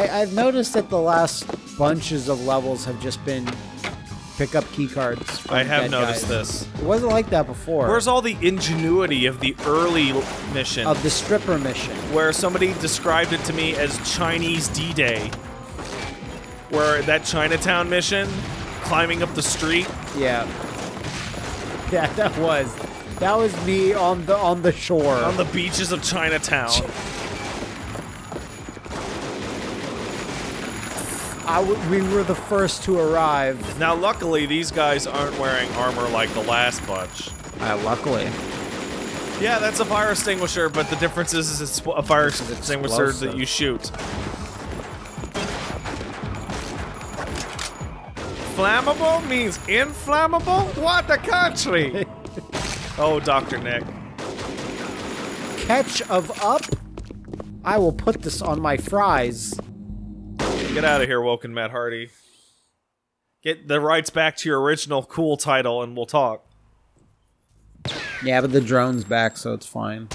I, I've noticed that the last bunches of levels have just been pick up key cards. I have noticed guys. this. It wasn't like that before. Where's all the ingenuity of the early mission? of the stripper mission? where somebody described it to me as Chinese D-Day. Where that Chinatown mission, climbing up the street, Yeah. Yeah, that was. That was me on the on the shore. on the beaches of Chinatown. I w- we were the first to arrive. Now, luckily, these guys aren't wearing armor like the last bunch. Uh, luckily. Yeah, that's a fire extinguisher, but the difference is, is it's a fire extinguisher that you shoot. Flammable means inflammable? What the country? oh, Dr. Nick. Catch of up. I will put this on my fries. Get out of here, Woken Matt Hardy. Get the rights back to your original cool title and we'll talk. Yeah, but the drone's back, so it's fine.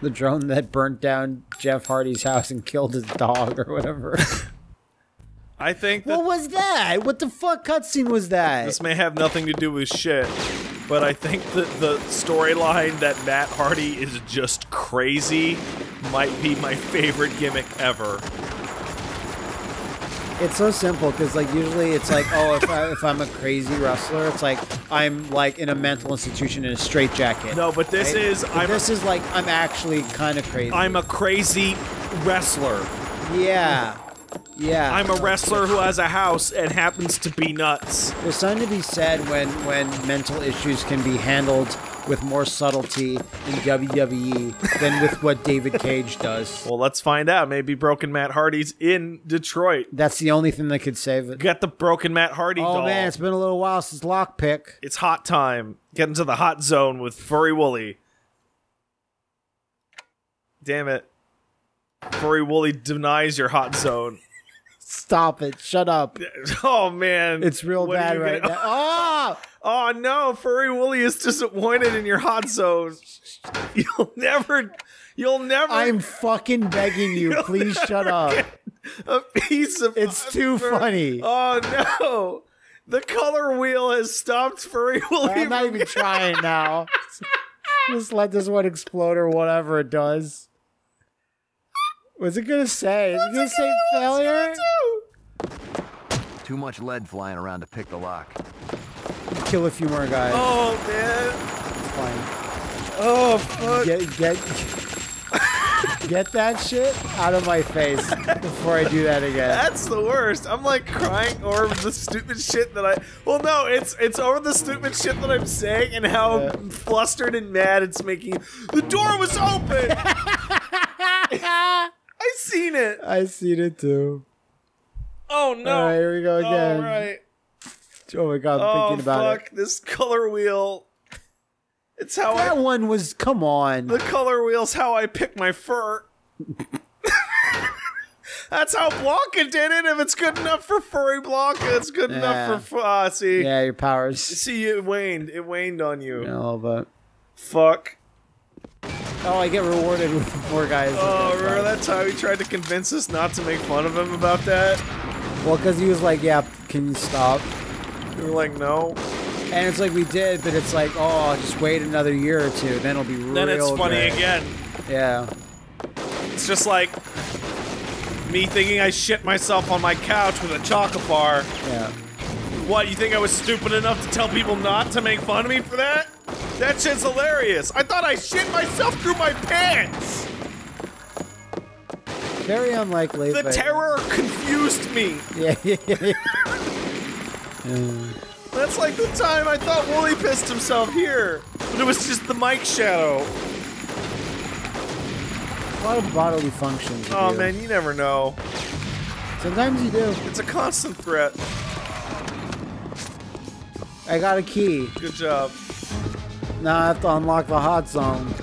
The drone that burnt down Jeff Hardy's house and killed his dog or whatever. I think that what was that? What the fuck cutscene was that? this may have nothing to do with shit, but I think that the storyline that Matt Hardy is just crazy might be my favorite gimmick ever. It's so simple because like usually it's like oh if I if I'm a crazy wrestler it's like I'm like in a mental institution in a straitjacket. No, but this Right? is I'm this a, is like I'm actually kind of crazy. I'm a crazy wrestler. yeah, yeah. I'm a wrestler who has a house and happens to be nuts. There's something to be said when when mental issues can be handled with more subtlety in WWE than with what David Cage does. Well, let's find out. Maybe Broken Matt Hardy's in Detroit. That's the only thing that could save it. Get the Broken Matt Hardy Oh doll. man, it's been a little while since Lockpick. It's hot time. Get into the hot zone with Furry Woolie. Damn it. Furry Woolie denies your hot zone. Stop it! Shut up! Oh man. It's real What bad right gonna- now. Oh! Oh no, Furry Woolie is disappointed in your hot zone. You'll never you'll never I'm fucking begging you, please shut up. a piece of It's too funny. Oh no. The color wheel has stopped Furry Woolie. I'm not even trying now. Just let this one explode or whatever it does. What's it gonna say? Is it gonna say failure? Too much lead flying around to pick the lock. Kill a few more guys. Oh man. It's fine. Oh fuck. Get get get that shit out of my face before I do that again. That's the worst. I'm like crying over the stupid shit that I. Well, no, it's it's over the stupid shit that I'm saying and how Yeah. flustered and mad it's making. The door was open. I seen it. I seen it too. Oh no. All right, here we go again. All right. Oh my god, I'm Oh thinking about fuck! This color wheel. It's how. That I. one was come on. The color wheel's how I pick my fur. That's how Blanka did it. If it's good enough for furry Blanka, it's good Yeah. enough for. Ah, see. Yeah, your powers. See, it waned. It waned on you. Yeah, but. Fuck. Oh, I get rewarded with more guys. Oh, That's remember that time he tried to convince us not to make fun of him about that? Well, because he was like, "Yeah, can you stop?" We were like, no. And it's like we did, but it's like, oh, just wait another year or two, then it'll be real. Then it's funny good. again. Yeah. It's just like me thinking I shit myself on my couch with a chocolate bar. Yeah. What, you think I was stupid enough to tell people not to make fun of me for that? That shit's hilarious. I thought I shit myself through my pants. Very unlikely. The terror confused me. Yeah, That's like the time I thought Woolie pissed himself here, but it was just the mic shadow. A lot of bodily functions. Oh do. man, you never know. Sometimes you do. It's a constant threat. I got a key. Good job. Now I have to unlock the hot zone.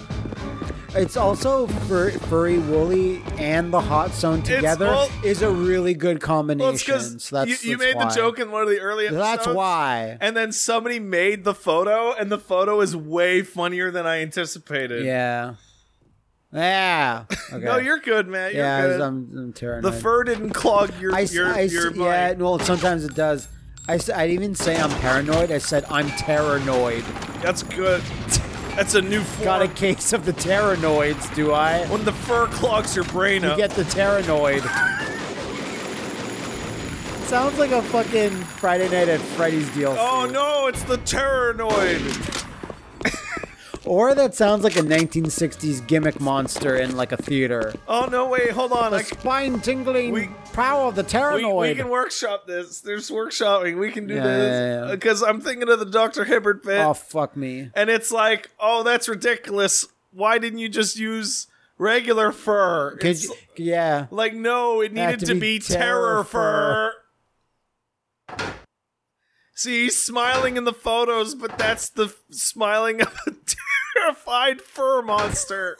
It's also fur- furry, woolly, and the hot zone together well- is a really good combination. Well, so that's, you, you that's made the joke in one of the early episodes. That's why. And then somebody made the photo, and the photo is way funnier than I anticipated. Yeah. Yeah. Okay. No, you're good, man. You're yeah, good. I'm, I'm terranoid. the fur didn't clog your I, your, I your yeah, well, sometimes it does. I, I didn't even say I'm paranoid. I said I'm terranoid. That's good. That's a new form. Got a case of the terranoids, do I? when the fur clogs your brain You up. get the terranoid. Sounds like a fucking Friday Night at Freddy's deal. oh no, it's the Terranoid. Or that sounds like a 1960s gimmick monster in like a theater. Oh no, wait, hold on. The I c- spine-tingling we- power of the we, terranoid. we can workshop this. There's workshopping. We can do Yeah, this yeah, yeah. because I'm thinking of the Dr. Hibbert bit, oh fuck me. and it's like, oh, that's ridiculous. Why didn't you just use regular fur? Could you, yeah. like, no, it needed to to, be be, terror terror fur. See, he's smiling in the photos, but that's the smiling of a terrified fur monster.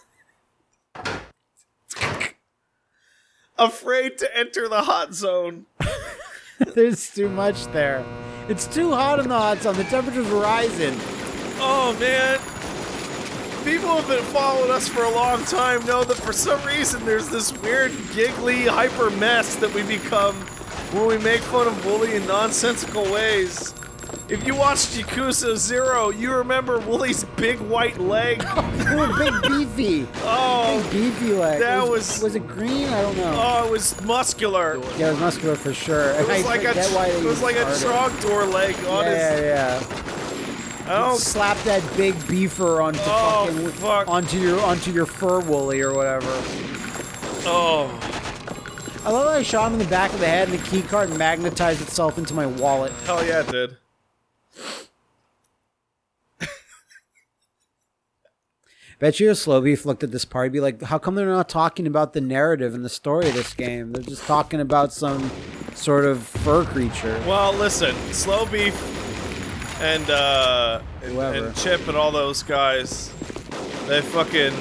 Afraid to enter the hot zone. There's too much there. It's too hot in the hot zone. The temperature's rising. Oh man. People have been following us for a long time know that for some reason there's this weird giggly hyper mess that we become when we make fun of Woolie in nonsensical ways. If you watched Yakuza Zero, you remember Woolie's big white leg. Were oh, big beefy. Oh, Big beefy leg. that was, was- was it green? I don't know. oh, it was muscular. yeah, it was muscular for sure. It was like a it was like a Trogdor leg on Yeah, his. yeah. I don't Slap that big beefer onto Oh, fucking fuck. onto your onto your fur woolly or whatever. Oh, I love how I shot him in the back of the head and the key card magnetized itself into my wallet. hell yeah, it did. Bet you if Slow Beef looked at this party be like, how come they're not talking about the narrative and the story of this game? They're just talking about some sort of fur creature. Well, listen, Slow Beef and uh and, and Chip and all those guys, they fucking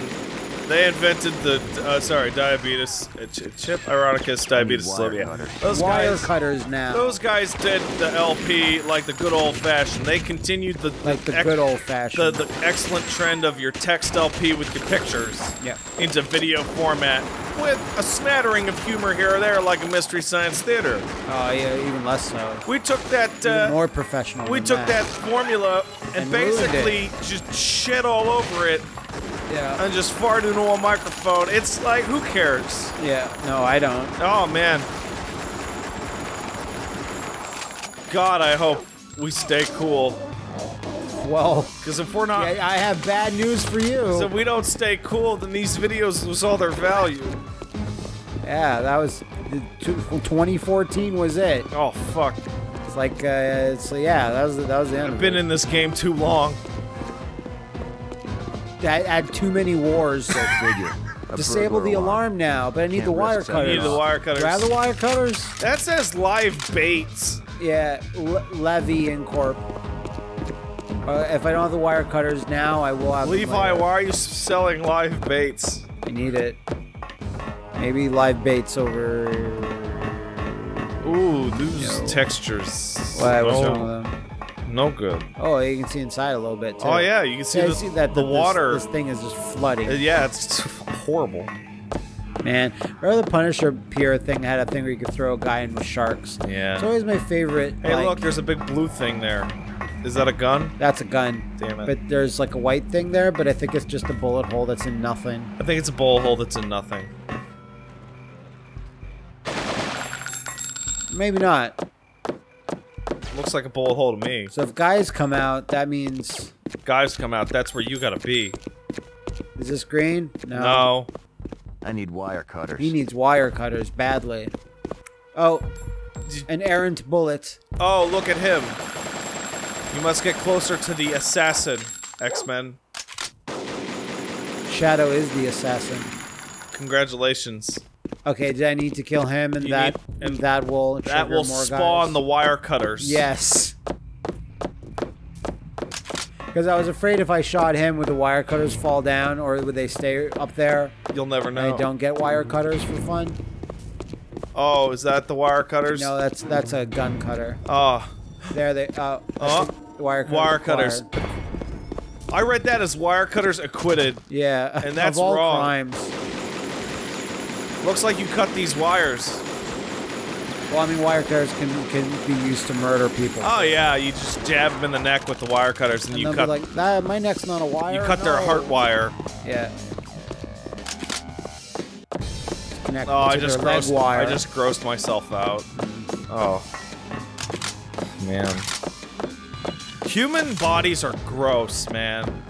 they invented the uh, sorry Diabetus uh, Ch- Chip Ironicus Diabetus wire Slow Beef. cutter. Those Wire guys, cutters now. those guys did the LP like the good old fashioned. They continued the like the ex- good old fashioned. the excellent trend of your text LP with your pictures Yeah. into video format with a smattering of humor here or there, like a Mystery Science Theater. Oh, yeah, even less so. We took that. Even Uh, more professional. we than took that formula and, And basically just shit all over it Yeah. and just farted into a microphone. It's like, who cares? Yeah. No, I don't. Oh man. God, I hope we stay cool. Well, Because if we're not, I, I have bad news for you. if we don't stay cool, then these videos lose all their value. yeah, that was the two- 2014 was it. Oh fuck! It's like uh, it's yeah, that was that was the end. I've been it. in this game too long. I had too many wars. Disable the alarm now, but I need Can't the wire risk setting cutters. You need the wire cutters. Do I have the wire cutters? That says live baits. Yeah, Le- Levy and Corp. Uh, if I don't have the wire cutters now, I will have. them Levi, later. why are you s- selling live baits? I need it. Maybe live baits over. Ooh, those No. textures. Why? What's no, wrong with them? No good. Oh, you can see inside a little bit too. Oh yeah, you can see, Yeah, the, see that the this- water. This, thing is just flooding. Uh, yeah, it's horrible. Man, remember the Punisher Pier thing had a thing where you could throw a guy in with sharks. Yeah. It's always my favorite. Hey, like- look, there's a big blue thing there. Is that a gun? That's a gun. Damn it. But there's like a white thing there, but I think it's just a bullet hole that's in nothing. I think it's a bullet hole that's in nothing. Maybe not. Looks like a bullet hole to me. So if guys come out, that means Guys come out, that's where you gotta be. is this green? No. No. I need wire cutters. He needs wire cutters badly. Oh, an errant bullet. Oh, look at him. You must get closer to the assassin, X-Men. Shadow is the assassin. Congratulations. Okay, do I need to kill him and You that need- and that will That will spawn guys? the wire cutters. Yes. Because I was afraid if I shot him, would the wire cutters fall down or would they stay up there? You'll never know. I don't get wire cutters for fun. Oh, is that the wire cutters? No, that's that's a gun cutter. Oh, There they. Uh, Oh. wire cutters. wire cutters. acquired. I read that as wire cutters acquitted. Yeah, And that's of all wrong. crimes. Looks like you cut these wires. Well, I mean, wire cutters can can be used to murder people. Oh yeah, you just jab them in the neck with the wire cutters, and, and you they'll be cut like, "Nah, my neck's not a wire. you cut their heart wire. Yeah. Connect Oh, I just grossed. wire. I just grossed myself out. Oh, man. Human bodies are gross, man.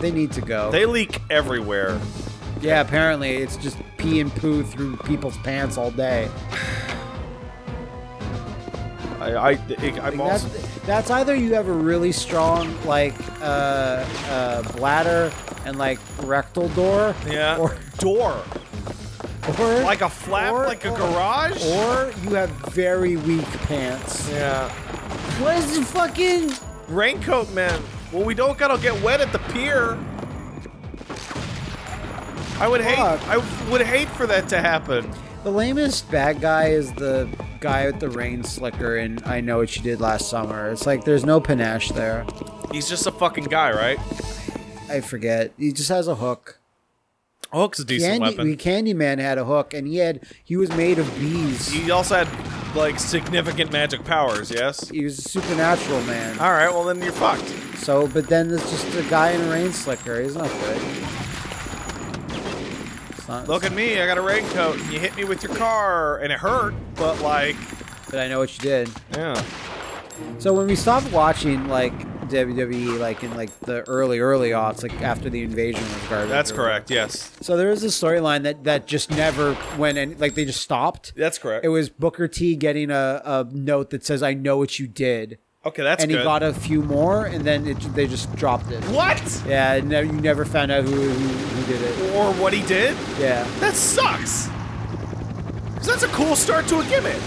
They need to go. They leak everywhere. yeah, apparently it's just pee and poo through people's pants all day. I, I, I'm Like, also. that's, that's either you have a really strong like uh, uh, bladder and like rectal door, Yeah. or door. or Like a flap, or- like a or- garage. or you have very weak pants. yeah. What is the fucking? Raincoat man. Well, we don't gotta get wet at the pier. I would hate. Fuck. I would hate for that to happen. The lamest bad guy is the guy with the rain slicker and I know what you did last summer. It's like there's no panache there. He's just a fucking guy, right? I forget. He just has a hook. Hook's a decent Candy, weapon. Candyman had a hook and he had he was made of bees. He also had like significant magic powers. Yes. He was a supernatural man. All right. Well, then you're fucked. So, but then there's just a guy in a rain slicker. He's not good. Look at me. I got a raincoat, and you hit me with your car, and it hurt. But like, But I know what you did. yeah. So when we stopped watching like WWE, like in like the early early aughts, like after the invasion was garbage. That's or- correct. Yes. So there was a storyline that that just never went and like they just stopped. That's correct. It was Booker T getting a, a note that says "I know what you did," okay. That's and good. he got a few more, and then it, they just dropped it. what? Yeah, and never, you never found out who, who who did it. Or what he did? Yeah, That sucks. 'Cause that's a cool start to a gimmick.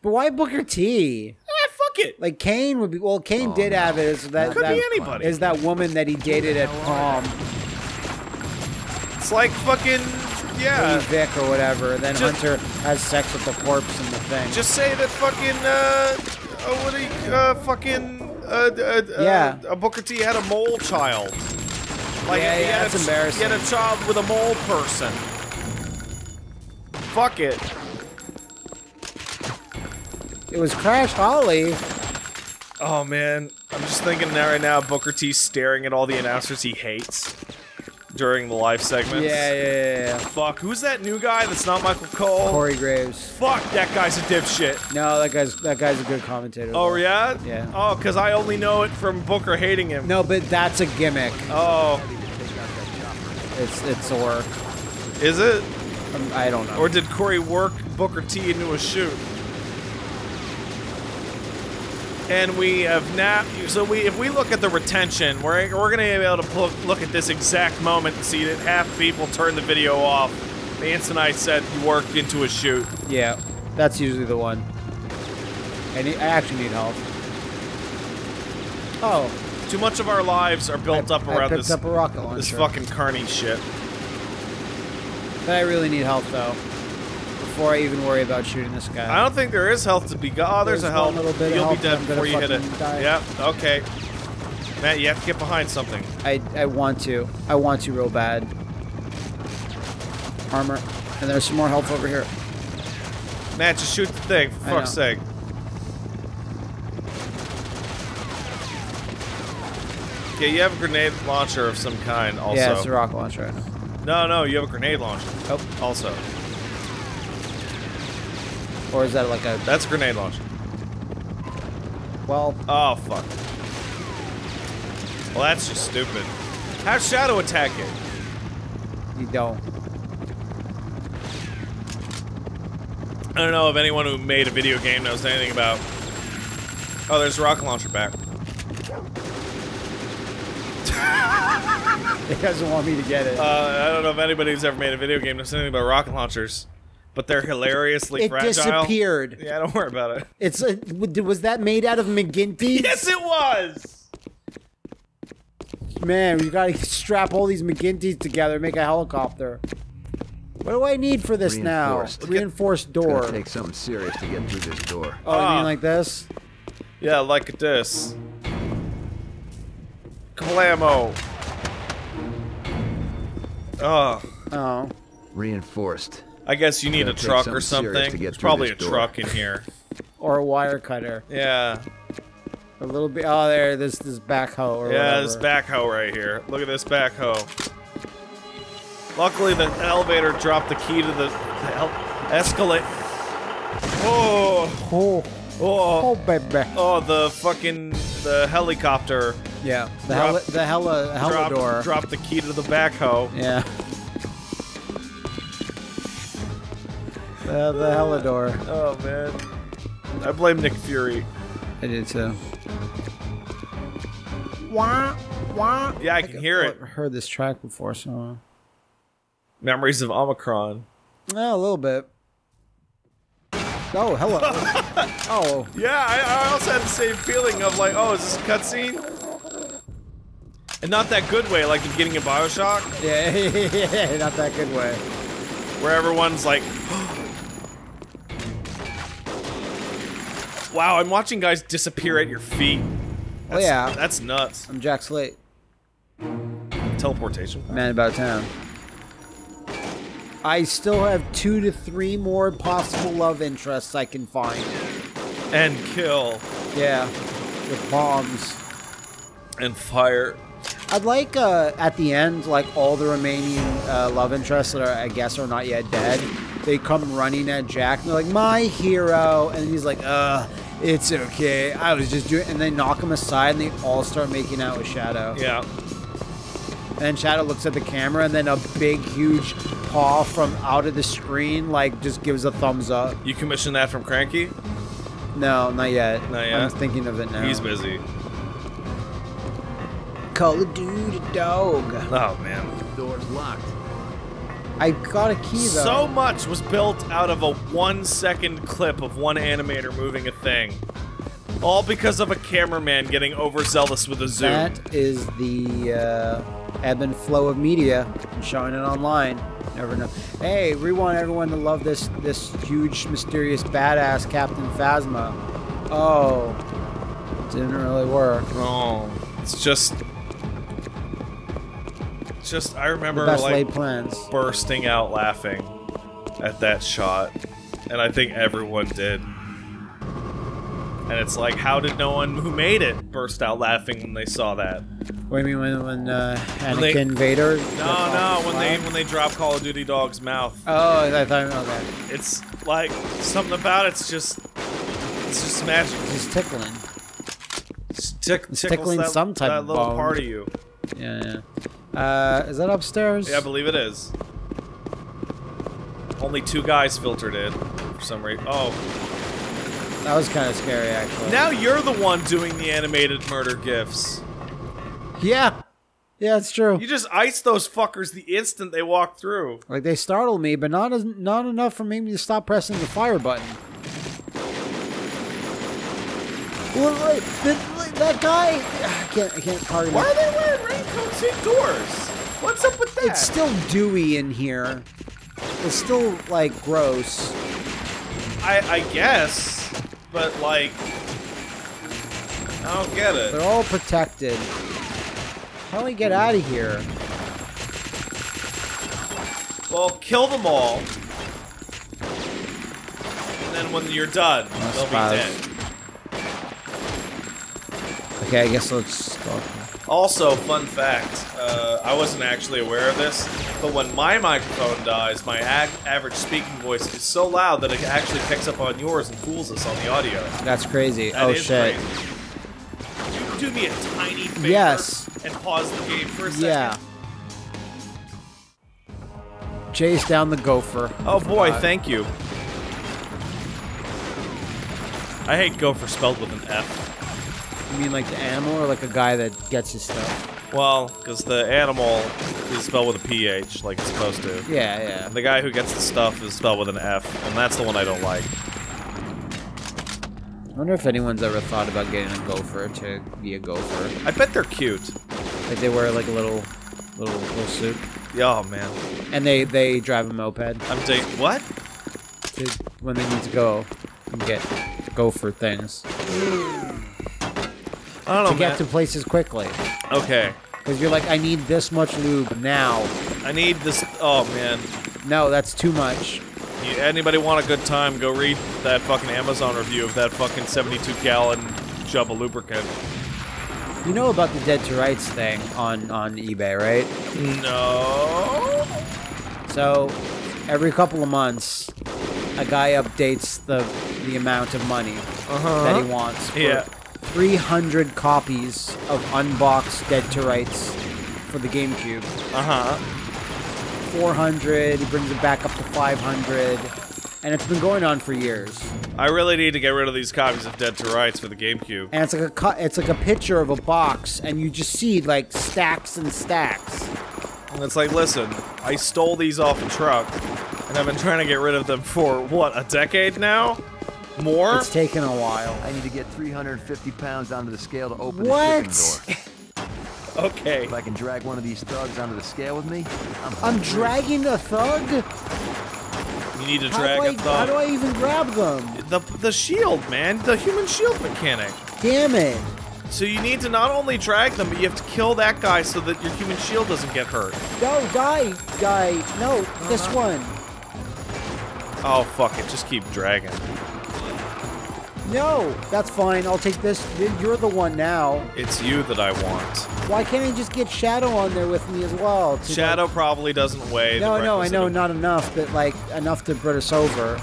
but why Booker T? Ah, fuck it. Like Kane would be. Well, Kane did have it. Is that Could that, be anybody. Is that woman that he dated at prom, It's like fucking Lady yeah. Vic or whatever? And then Just- Hunter has sex with the corpse and the thing. Just say that fucking uh, oh, what you, uh, fucking uh, uh, Yeah. uh, Booker T had a mole child. Like Yeah, he yeah, had that's a, embarrassing. He had a child with a mole person. Fuck it. it was Crash Holly. Oh man, I'm just thinking now right now Booker T staring at all the announcers he hates during the live segments. Yeah, yeah, yeah, yeah. Fuck, who's that new guy that's not Michael Cole? Corey Graves. Fuck, that guy's a dipshit. No, that guy's that guy's a good commentator. Oh though. yeah? Yeah. Oh, cause I only know it from Booker hating him. No, but that's a gimmick. Oh, It's it's a work. is it? Um, I don't know. Or did Corey work Booker T into a shoot? And we have now. So we, if we look at the retention, we're we're gonna be able to look, look at this exact moment and see that half people turned the video off the instant I said you worked into a shoot. yeah, that's usually the one. I need. I actually need help. Oh, Too much of our lives are built I, up around this up a rocket launcher. this fucking carny shit. But I really need help though. Before I even worry about shooting this guy. I don't think there is health to be got. Oh, there's, There's a health. little bit You'll health be dead and I'm gonna before you hit it. Yep. Okay. Matt, you have to get behind something. I I want to. I want to real bad. Armor, and there's some more health over here. Matt, just shoot the thing. For fuck's sake. Yeah, you have a grenade launcher of some kind. Also. Yeah, it's a rocket launcher. No, no, you have a grenade launcher. Oh, Also, or is that like a? that's a grenade launcher. Well, Oh fuck. Well, that's just stupid. How's shadow attack it? you don't. I don't know if anyone who made a video game knows anything about. Oh, there's a rocket launcher back. It doesn't want me to get it. Uh, I don't know if anybody who's ever made a video game knows anything about rocket launchers, but they're hilariously it fragile. disappeared. Yeah, don't worry about it. It's a, was that made out of McGinty? Yes, it was. Man, we gotta strap all these McGinty's together, make a helicopter. What do I need for this now? Reinforced. Reinforced It's door. gonna take something serious to get through this door. Oh, you Ah. mean like this? Yeah, like this. Kablamo! Oh, Oh. Reinforced. I guess you need a truck or something serious something. to get There's probably a door. truck in here. Or a wire cutter. Yeah. A little bit. Oh, there. This this backhoe or Yeah, whatever. this backhoe right here. Look at this backhoe. Luckily, the elevator dropped the key to the, the el- escalate. Oh, Oh, oh, oh, baby. oh! The fucking the helicopter Yeah. The Drop- hella, the hella, hella dropped, door. dropped the key to the backhoe. Yeah. Uh, the, the hella door. Oh man, I blame Nick Fury. I did too. Wah, wah. Yeah, I can hear it. I've heard this track before, so. Uh. Memories of Omikron. Oh, a little bit. Oh, hello. oh, Yeah, I, I also had the same feeling of like, oh, is this a cutscene? And not that good way, like the beginning of Bioshock, yeah, not that good way. where everyone's like, oh, wow, I'm watching guys disappear at your feet. Oh, yeah. That's nuts. I'm Jack Slate, Teleportation. man about town. I still have two to three more possible love interests I can find. And kill. Yeah, with bombs. And fire. I'd like uh, at the end, like all the remaining uh, love interests that are, I guess, are not yet dead. They come running at Jack and they're like, "My hero," and he's like, "Uh, it's okay. I was just doing." And they knock him aside and they all start making out with Shadow. Yeah. And then Shadow looks at the camera and then a big, huge paw from out of the screen like just gives a thumbs up. You commissioned that from Cranky? No, not yet. Not yet. I'm thinking of it now. He's busy. Call of Duty dog. Oh, man. the Door's locked. I got a key though. So much was built out of a one second clip of one animator moving a thing. All because of a cameraman getting overzealous with a zoom. That is the uh, ebb and flow of media and showing it online. Never know. Hey, we want everyone to love this this huge, mysterious, badass Captain Phasma. Oh, didn't really work. Oh, it's just. It's just, I remember like plans. bursting out laughing at that shot. And I think everyone did. And it's like, how did no one who made it burst out laughing when they saw that? What do you mean when when uh, When they- Anakin Vader? No, no, when they when they drop Call of Duty Dog's mouth. Oh, I thought okay. It's like something about it's just it's just magic. He's tickling. It's tick, It's tickling that, some type that of little bone. part of you. Yeah, yeah. Uh, is that upstairs? Yeah, I believe it is. Only two guys filtered in for some reason. Oh, that was kind of scary, actually. now you're the one doing the animated murder gifs. Yeah, yeah, it's true. You just ice those fuckers the instant they walk through. Like they startled me, but not as not enough for me to stop pressing the fire button. Well, like, that, that guy, I can't, I can't target Why are they wearing raincoats indoors? What's up with that? It's still dewy in here. It's still like gross. I, I guess, but like, I don't get it. They're all protected. How do we get out of here? Well, kill them all. And then when you're done, I they'll be dead. Okay, I guess let's go. Also, fun fact, uh, I wasn't actually aware of this, but when my microphone dies, my ag- average speaking voice is so loud that it actually picks up on yours and fools us on the audio. That's crazy. That oh shit. crazy. Do me a tiny favor Yes. and pause the game for a second? Yeah. Chase down the gopher. Oh boy, thank you. I hate gopher spelled with an F. You mean like the animal or like a guy that gets his stuff? Well, because the animal is spelled with a PH, like it's supposed to. Yeah, yeah. The guy who gets the stuff is spelled with an F, and that's the one I don't like. I wonder if anyone's ever thought about getting a gopher to be a gopher. I bet they're cute. Like they wear like a little, little, little suit, Oh man, and they they drive a moped I'm dating. What? to, when they need to go and get gopher things know, to get man. to places quickly. Okay. Because you're like, I need this much lube now. I need this. Oh man. No, that's too much. You, anybody want a good time? Go read that fucking Amazon review of that fucking 72 gallon jub of lubricant. You know about the Dead to Rights thing on, on eBay, right? No. So, every couple of months, a guy updates the the amount of money Uh-huh. that he wants for Yeah. 300 copies of unboxed Dead to Rights for the GameCube. Uh huh. 400, he brings it back up to 500, and it's been going on for years. I really need to get rid of these copies of Dead to Rights for the GameCube. And it's like a it's like a picture of a box, and you just see like stacks and stacks. And it's like, listen, I stole these off a truck, and I've been trying to get rid of them for what a decade now, more. It's taken a while. I need to get 350 pounds onto the scale to open What? the shipping door. okay. If I can drag one of these thugs onto the scale with me, I'm, I'm dragging a thug. You need to drag do, I, a how do. I even grab them? The the shield, man, the human shield mechanic. Damn it! So you need to not only drag them, but you have to kill that guy so that your human shield doesn't get hurt. No, die, guy. No, this Uh-huh. one. Oh fuck it, just keep dragging. No, that's fine. I'll take this. You're the one now. It's you that I want. Why can't I just get Shadow on there with me as well? to, like- Shadow probably doesn't weigh. no, the no, I know am- not enough, but like enough to put us over.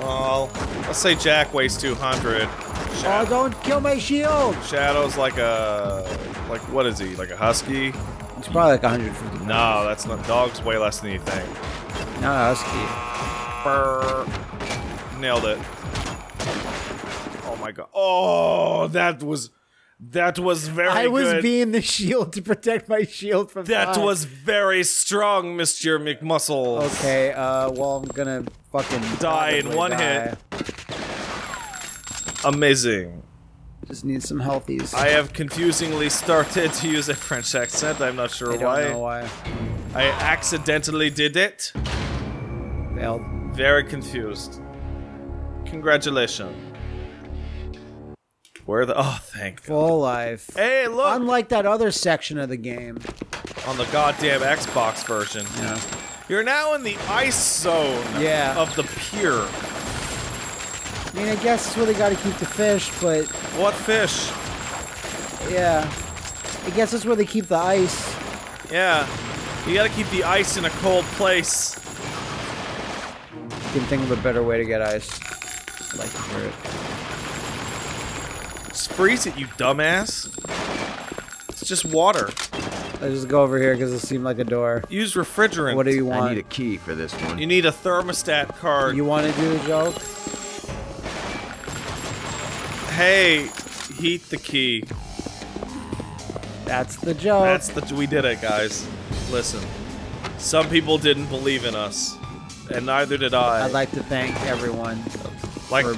Well, let's say Jack weighs 200. Oh, Shadow, don't kill my shield! Shadow's like a like what is he? Like a husky? It's probably like 150. No, that's not. Dogs weigh less than you think. Not a husky. Brr. Nailed it. Oh my god. Oh, that was that was very I was good. being the shield to protect my shield from that fire. was very strong, Mr. McMuscle. Okay, uh, well, I'm gonna fucking Die in one die. hit. Amazing. Just need some healthies. I have confusingly started to use a French accent. I'm not sure I don't why. know why. I accidentally did it. Failed. Very confused. Congratulations. Where the? Oh, thank God. Full life. Hey, look Unlike that other section of the game. on the goddamn Xbox version. Yeah. You're now in the ice zone. Yeah. Of the pier. I mean, I guess it's where they gotta keep the fish, but What fish? yeah. I guess that's where they keep the ice. Yeah. You gotta keep the ice in a cold place. Can think of a better way to get ice. I'd like to hear it. Just freeze it, you dumbass. It's just water. I just go over here because it seemed like a door. Use refrigerant. What do you want? I need a key for this one. You need a thermostat card. You want to do a joke? hey, heat the key. That's the joke. That's the we did it, guys. Listen, some people didn't believe in us, and neither did I. I'd like to thank everyone like for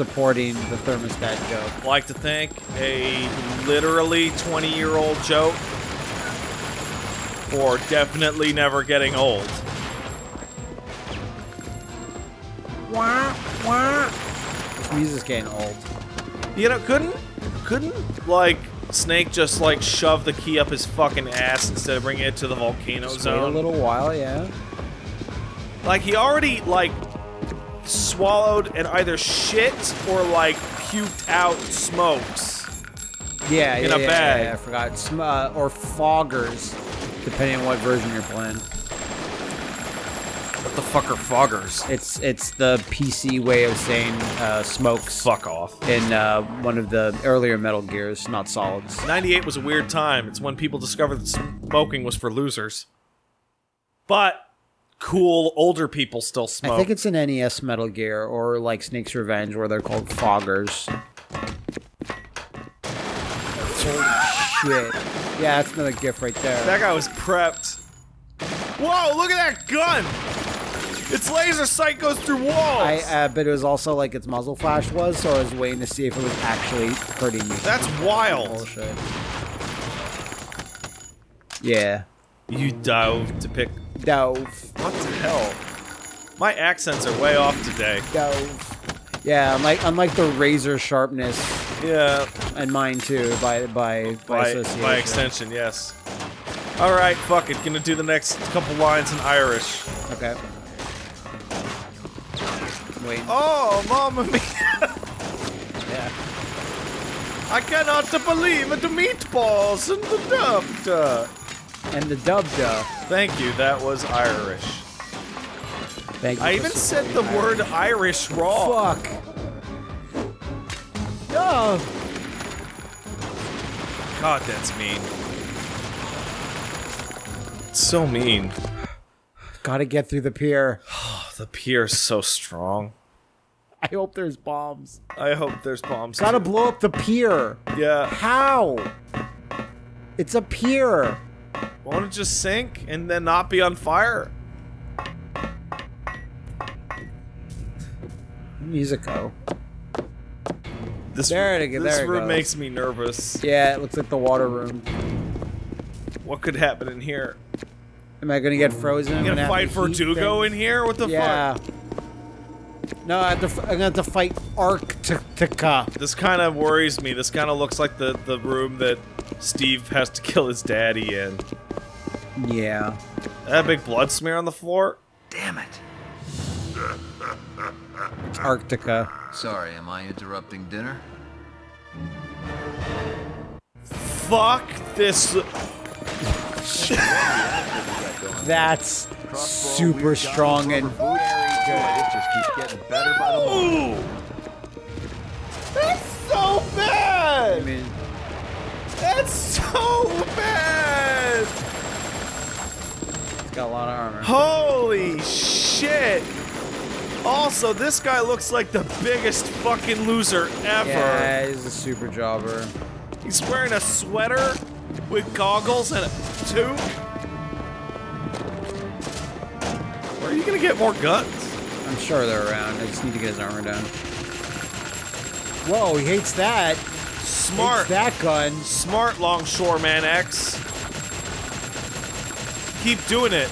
supporting the thermostat joke. like to thank a literally 20 year old joke for definitely never getting old. Wah, wah. This music's getting old. You know, couldn't couldn't like Snake just like shove the key up his fucking ass instead of bringing it to the volcano Just wait a little while, yeah. Like he already like swallowed and either shit or like puked out smokes. Yeah, In yeah, a yeah, bag. Yeah, I forgot. Sm- uh, or foggers, depending on what version you're playing. What the fuck are foggers? It's it's the PC way of saying uh, smokes Fuck off. in uh, one of the earlier Metal Gears, not solids. 98 was a weird time. It's when people discovered that smoking was for losers. But cool older people still smoke. I think it's an NES Metal Gear or like Snake's Revenge where they're called foggers. Holy shit. Yeah, that's another GIF right there. that guy was prepped. Whoa, look at that gun! Its laser sight goes through walls! I uh, but it was also like its muzzle flash was, so I was waiting to see if it was actually hurting me. That's wild. bullshit. Yeah. You dove to pick. Dove. What the hell? My accents are way off today. Dove. Yeah, unlike unlike the razor sharpness Yeah, and mine too by by by, by, association. by extension, yes. All right, fuck it. Gonna do the next couple lines in Irish. Okay. Wait. Oh, mamma mia! Yeah. I cannot believe the meatballs and the dubbed. And the dub duh. Thank you. That was Irish. Thank you. I even said the Irish. word Irish wrong. Fuck. Oh. God, that's mean. So mean. Gotta get through the pier. The pier's so strong. I hope there's bombs. I hope there's bombs. Gotta too. blow up the pier. Yeah. How? It's a pier. Won't it just sink and then not be on fire? Musico. This There it- this there room goes. makes me nervous. Yeah, it looks like the water room. What could happen in here? Am I gonna get frozen? I'm You gonna fight Verdugo thing. in here? What the Yeah. fuck? No, I to, I'm gonna have to fight Arctica. This kind of worries me. This kind of looks like the the room that Steve has to kill his daddy in. Yeah. That big blood smear on the floor. Damn it. Arctica. Sorry, am I interrupting dinner? Fuck this. That's super strong and Very. It just keeps getting better by the moment. Ooh. That's so I bad. mean, That's so bad. It's got a lot of armor. Holy shit. Also, this guy looks like the biggest fucking loser ever. Yeah, he's a super jobber. He's wearing a sweater with goggles and a toque. Where are you gonna get more guns? I'm sure they're around. I just need to get his armor down. Whoa, he hates that. Smart. Hates that gun. Smart longshoreman X. Keep doing it.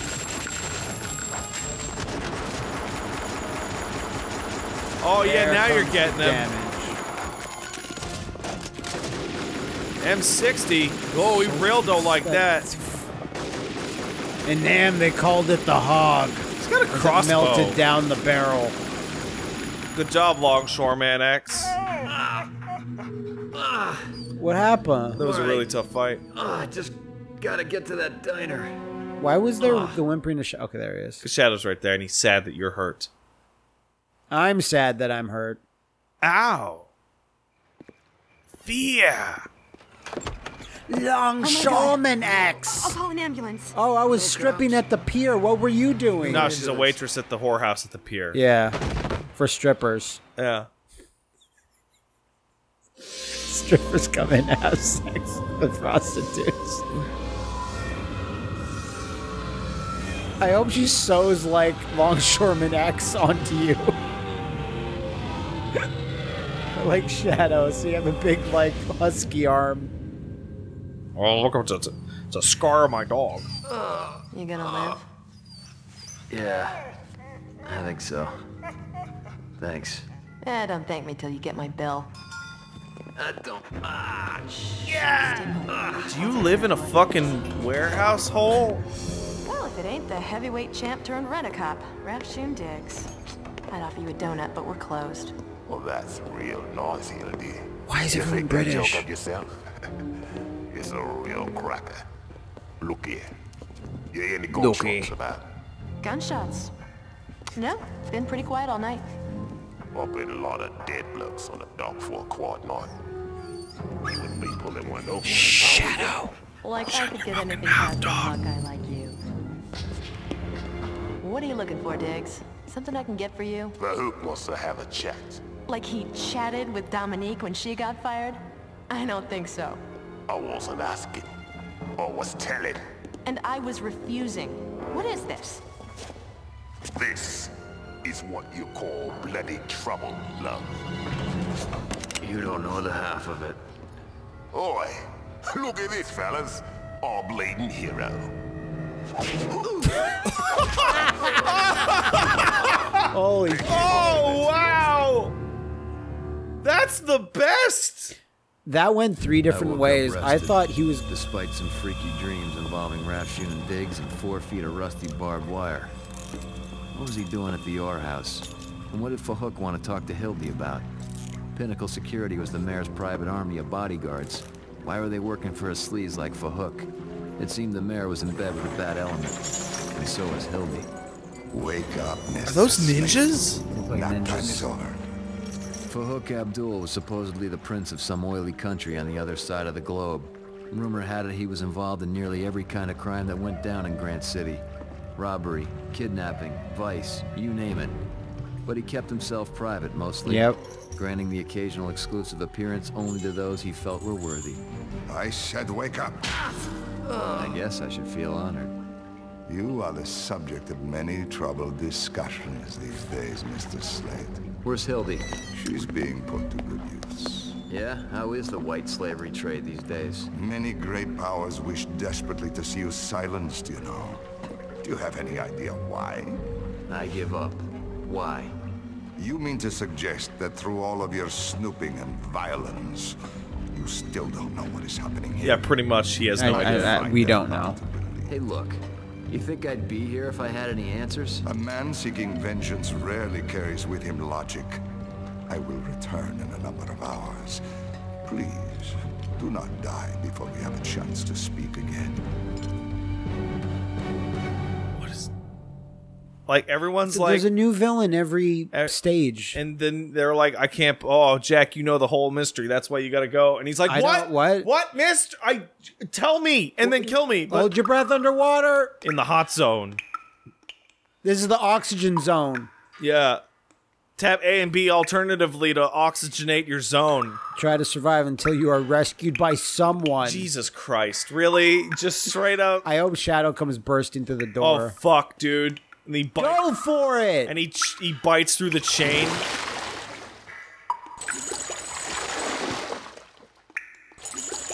Oh yeah, now you're getting the him. damage. M60. Oh, we real don't like that. And Nam, they called it the hog. He's got a As it crossbow. melted down the barrel. Good job, longshoreman X. What happened? That was a really tough fight. Ah, just gotta get to that diner. Why was there ah. the whimpering? The sh- okay, there he is. The shadow's right there, and he's sad that you're hurt. I'm sad that I'm hurt. Ow. Fear. Longshoreman oh I'll call an ambulance. Oh, I was oh, stripping at the pier. What were you doing? No, she's a waitress at the whorehouse at the pier. Yeah, for strippers. Yeah. Strippers come in and have sex with prostitutes. I hope she sews like Longshoreman X onto you. like Shadow, so you have a big like husky arm. Oh, look, it's a, it's a scar on my dog. You gonna live? Yeah, I think so. Thanks. Eh, don't thank me till you get my bill. I don't. Ah, Do you live in a fucking warehouse hole? Well, if it ain't the heavyweight champ turned rent-a-cop, Rafshoon Diggs. I'd offer you a donut, but we're closed. Well, that's real noisy, LD. Why is You everyone think British? joke of yourself? it's a real cracker. Look here. You hear any gunshots about? Gunshots? No, been pretty quiet all night. Up in a lot of dead blokes on the dock for a quad night. Wouldn't be pulling one open. Shadow. Like I could get anything past a guy like you. What are you looking for, Diggs? Something I can get for you? The hoop wants to have a chat. Like he chatted with Dominique when she got fired? I don't think so. I wasn't asking. I was telling. And I was refusing. What is this? This is what you call bloody trouble, love. you don't know the half of it. Oi, look at this, fellas. Our bleeding hero. Holy Oh, wow! That's the best. That went three different woke ways. I thought he was. Despite some freaky dreams involving Rafshoon and Diggs and four feet of rusty barbed wire. What was he doing at the Orr house? And what did Fahook want to talk to Hildy about? Pinnacle Security was the mayor's private army of bodyguards. Why were they working for a sleaze like Fahook? It seemed the mayor was in bed with a bad element. And so was Hildy. Wake up, Mr. Are those ninjas? like Nap time ninjas. is over. Fahook Abdul was supposedly the prince of some oily country on the other side of the globe. Rumor had it he was involved in nearly every kind of crime that went down in Grant City. Robbery, kidnapping, vice, you name it. But he kept himself private mostly. Yep. Granting the occasional exclusive appearance only to those he felt were worthy. I said wake up. I guess I should feel honored. You are the subject of many troubled discussions these days, Mr. Slate. Where's Hildy? She's being put to good use. Yeah? How is the white slavery trade these days? Many great powers wish desperately to see you silenced, you know. Do you have any idea why? I give up. Why? You mean to suggest that through all of your snooping and violence, you still don't know what is happening here? Yeah, pretty much. He has no I- idea. I- I- we don't know. Hey, look. You think I'd be here if I had any answers? A man seeking vengeance rarely carries with him logic. I will return in a number of hours. Please, do not die before we have a chance to speak again. Like everyone's There's like, there's a new villain every Eh, stage. and then they're like, I can't. Oh, Jack, you know the whole mystery. That's why you got to go. And he's like, I What? what? What, Mist? I tell me, and then kill me. But Hold your breath underwater. in the hot zone. This is the oxygen zone. Yeah. Tap A and B alternatively to oxygenate your zone. Try to survive until you are rescued by someone. Jesus Christ. Really? Just straight up. I hope Shadow comes bursting through the door. Oh, door. fuck, dude. And he, bite, Go for it! and he, ch- he bites through the chain.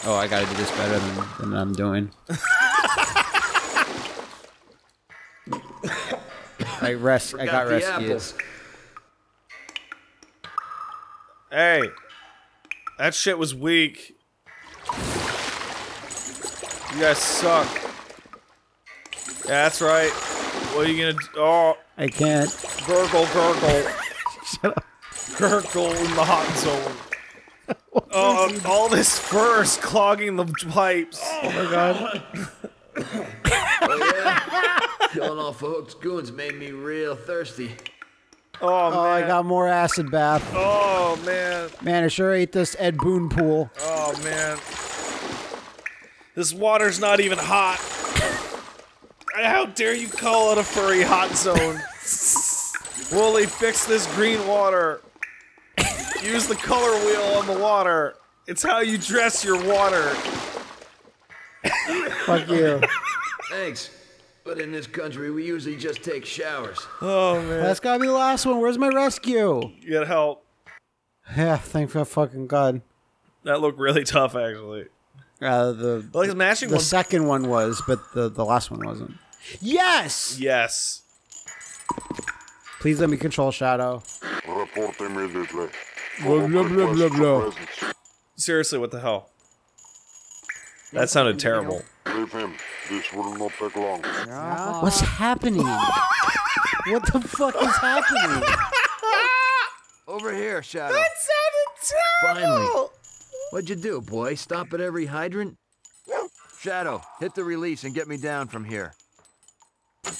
oh, I gotta do this better than, than I'm doing. I res- I got the rescued. apples. Hey. That shit was weak. You guys suck. Yeah, that's right. What are you gonna do? Oh, I can't. gurgle, gurgle. Shut up. Gurgle in the hot zone. Oh, all this fur is clogging the pipes. Oh my god. Oh, yeah? Killing all Fahook's goons made me real thirsty. Oh, Oh, I got more acid bath. Oh, man. Man, I sure ate this Ed Boon pool. Oh, man. This water's not even hot. How dare you call it a furry hot zone? Woolie, fix this green water. Use the color wheel on the water. It's how you dress your water. Fuck you. Thanks. But in this country, we usually just take showers. Oh, man. That's gotta be the last one. Where's my rescue? You gotta help. Yeah, thank for fucking God. That looked really tough, actually. Uh, the Like the mashing the one. second one was, but the, the last one wasn't. Yes! Yes. Please let me control Shadow. Report immediately. Blah, blah, blah, blah, blah. Seriously, what the hell? That sounded terrible. Leave him. This will not take long. What's happening? what the fuck is happening? Over here, Shadow. sounded Finally. What'd you do, boy? Stop at every hydrant? Shadow, hit the release and get me down from here.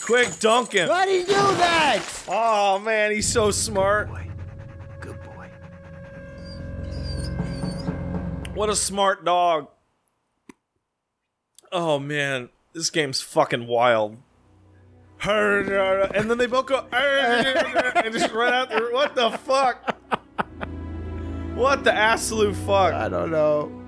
Quick, dunk him. Why did you do that? Oh man, he's so smart. Boy. Good boy. What a smart dog. Oh man, this game's fucking wild. And then they both go and just run out there. What the fuck? What the absolute fuck? I don't know.